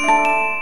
What's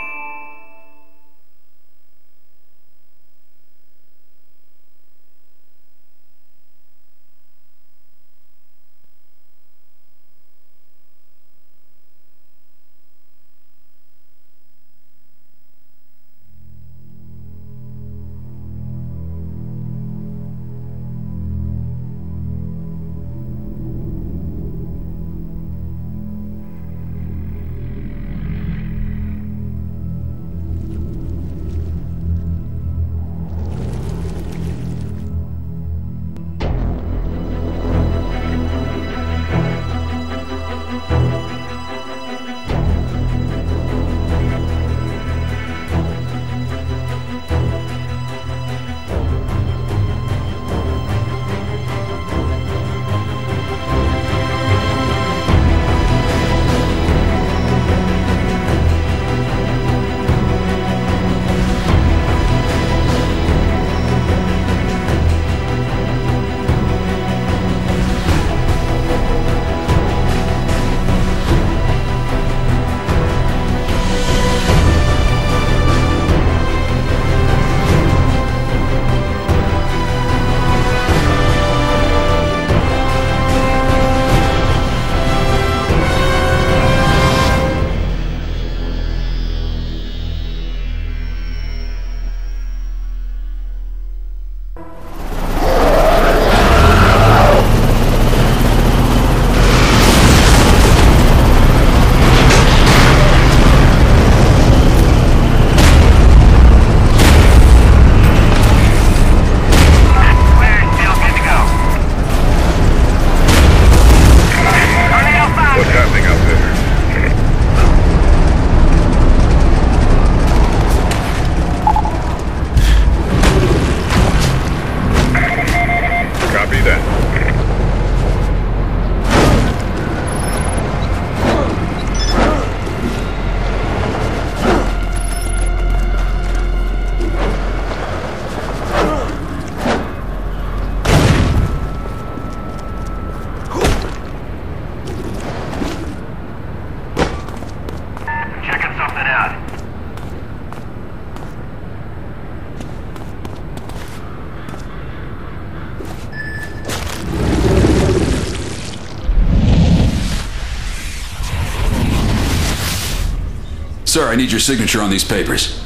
Sir, I need your signature on these papers.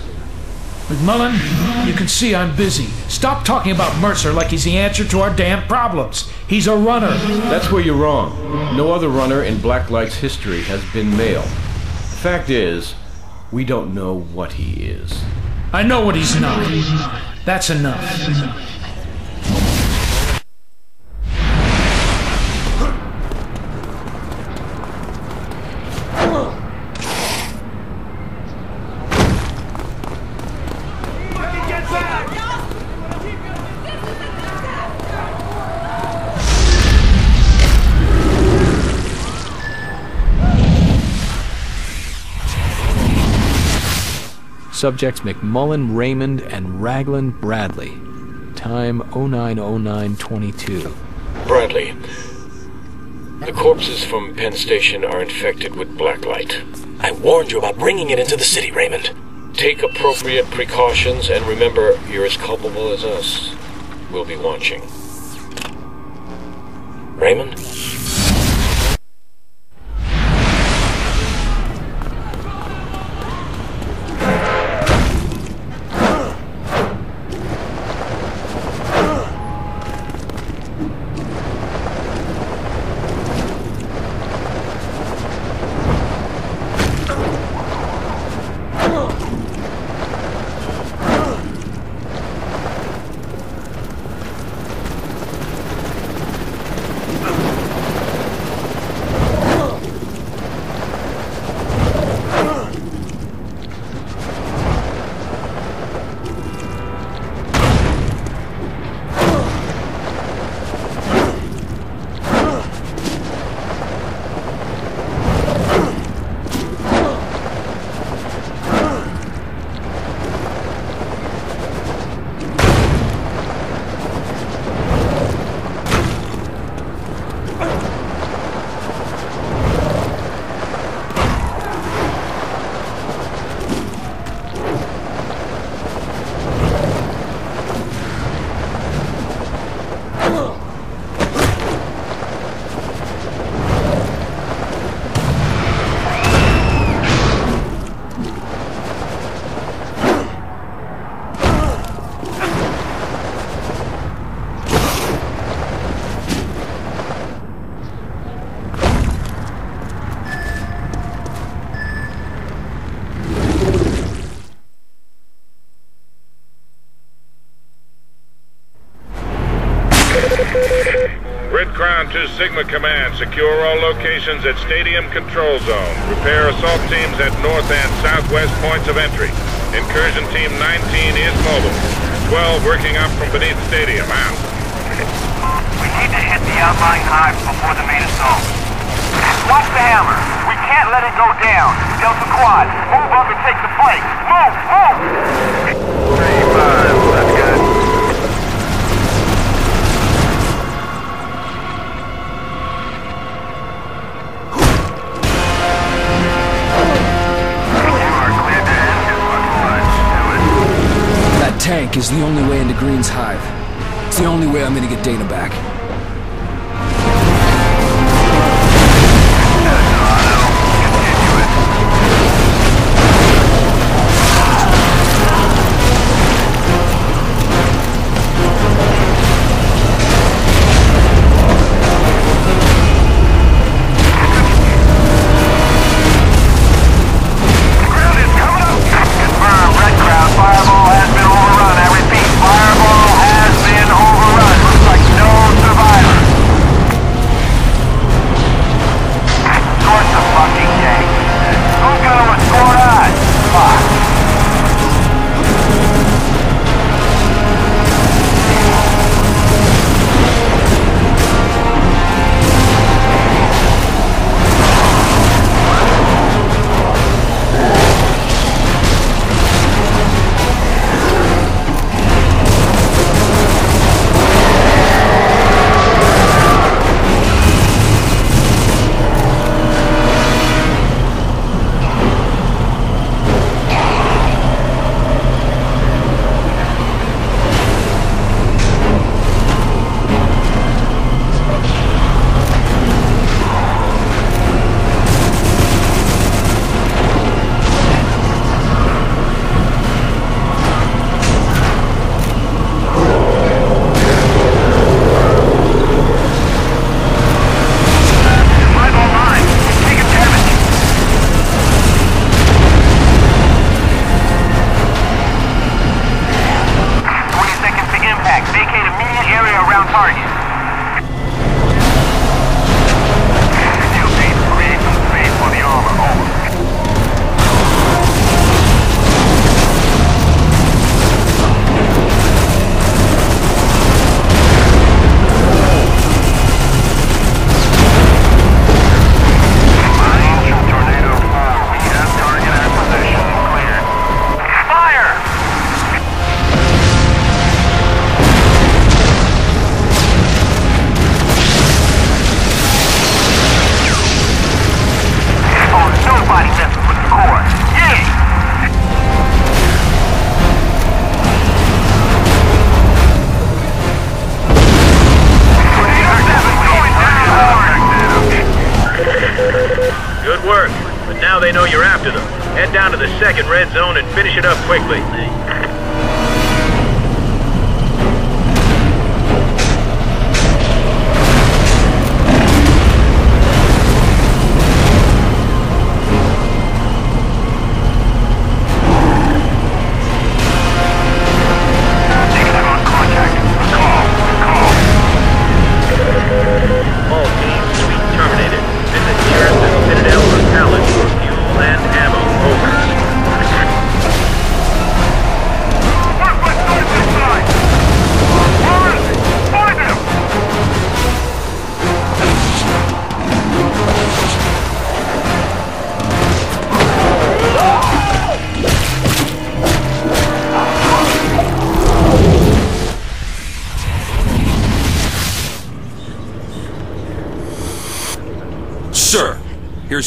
McMullen, you can see I'm busy. Stop talking about Mercer like he's the answer to our damn problems. He's a runner. That's where you're wrong. No other runner in Blacklight's history has been male. The fact is, we don't know what he is. I know what he's not. That's enough. Subjects McMullen, Raymond, and Ragland Bradley. Time 090922. Bradley, the corpses from Penn Station are infected with blacklight. I warned you about bringing it into the city, Raymond. Take appropriate precautions and remember you're as culpable as us. We'll be watching. Raymond? Red Crown 2 Sigma Command, secure all locations at Stadium Control Zone. Prepare assault teams at north and southwest points of entry. Incursion Team 19 is mobile. 12 working up from beneath Stadium. Out. We need to hit the outlying hives before the main assault. Watch the hammer. We can't let it go down. Delta Quad, move up and take the flank. Move, move! Three, five, that's good. Tank is the only way into Green's hive. It's the only way I'm gonna get Dana back.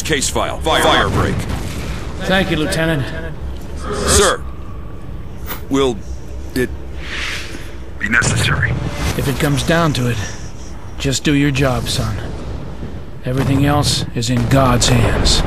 Case file. Fire, break. Thank you, Lieutenant. Sir, will it Be necessary. If it comes down to it, just do your job, son. Everything else is in God's hands.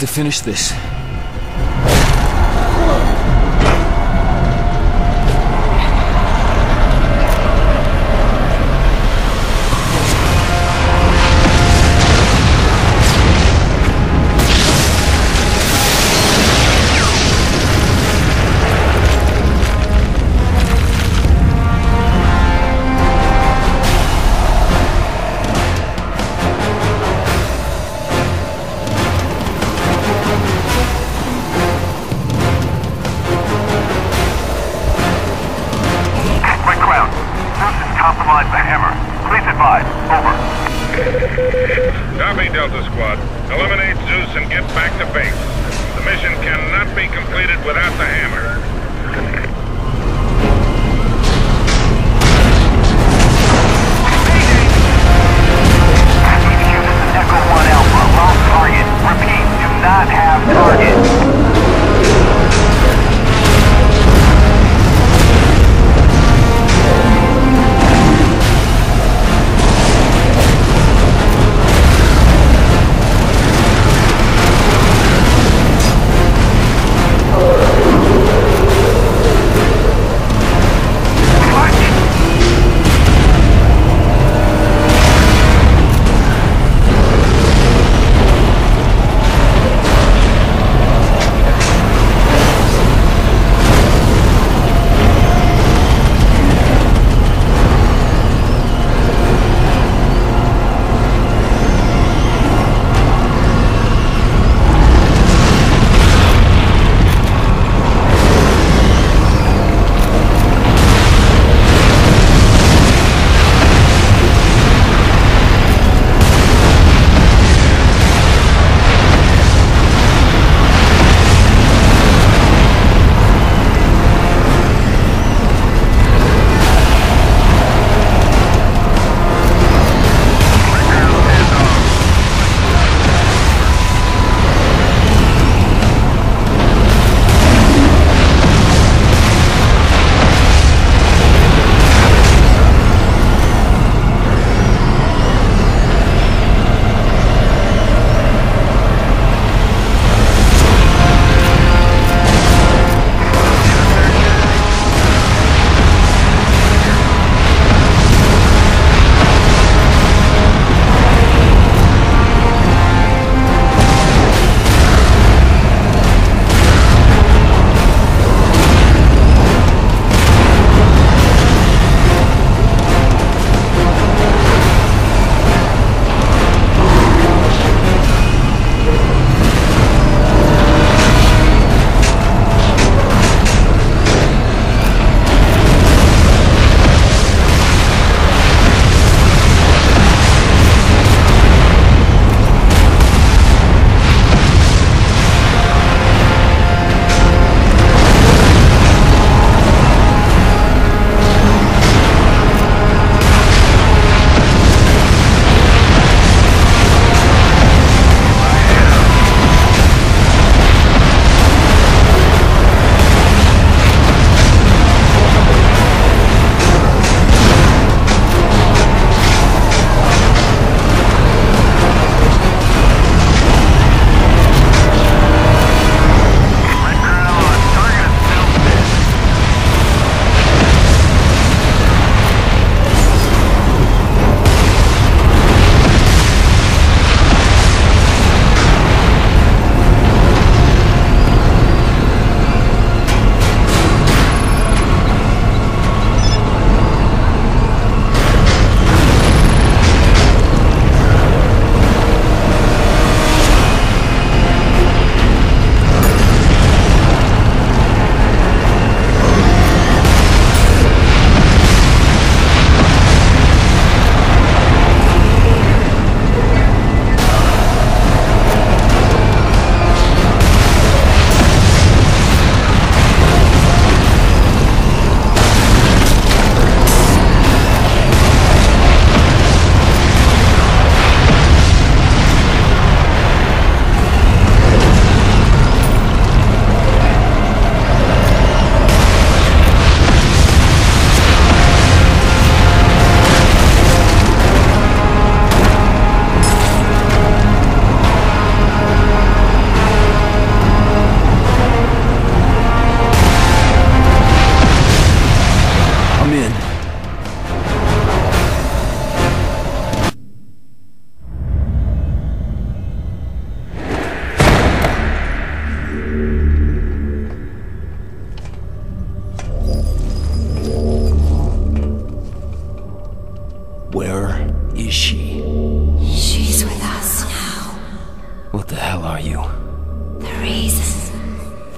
To finish this.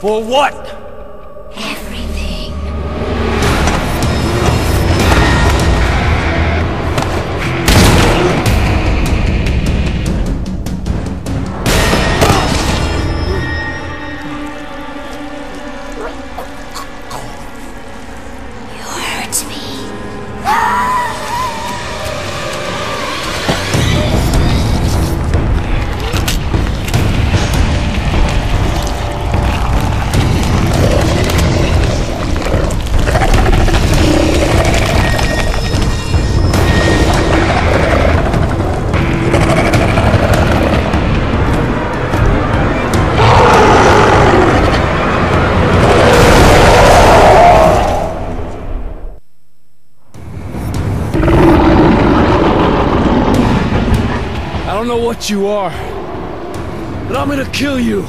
For what? don't know what you are, but I'm gonna kill you.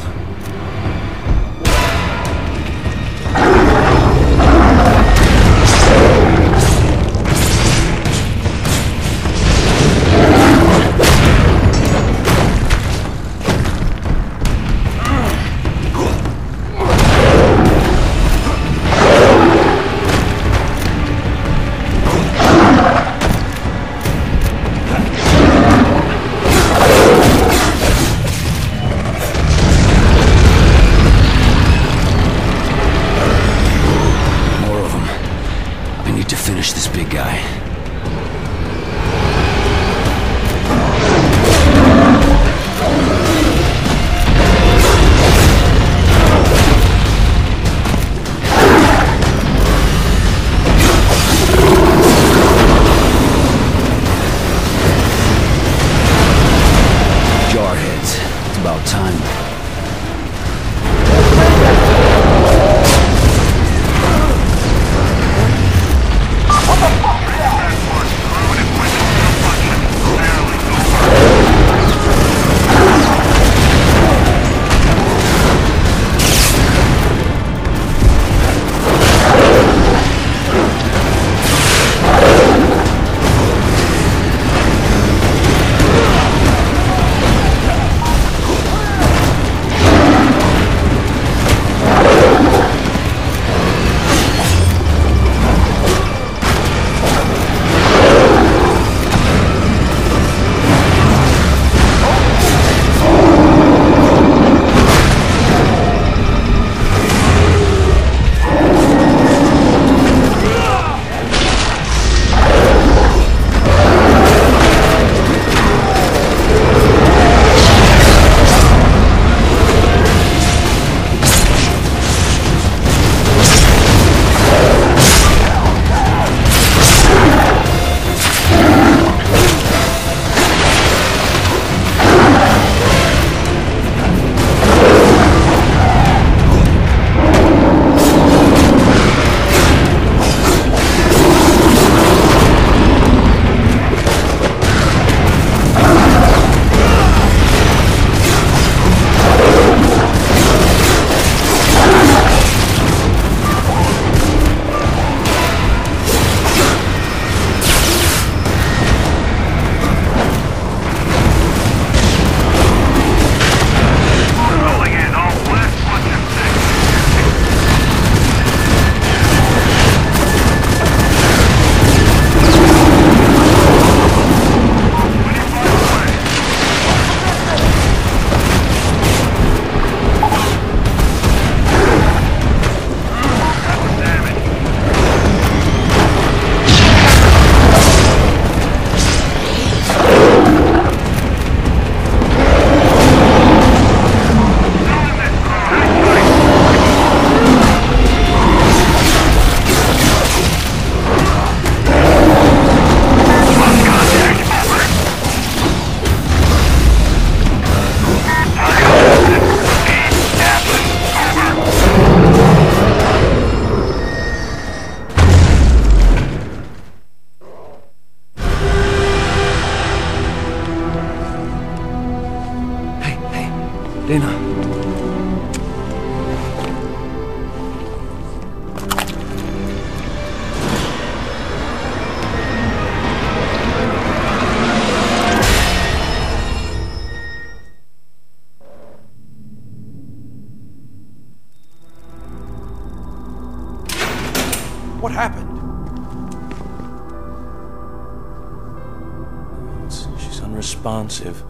Unresponsive,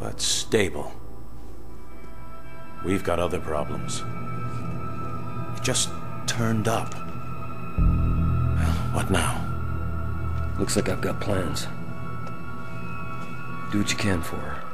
but stable. We've got other problems. It just turned up. Well, what now? Looks like I've got plans. Do what you can for her.